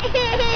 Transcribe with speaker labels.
Speaker 1: Hehehehe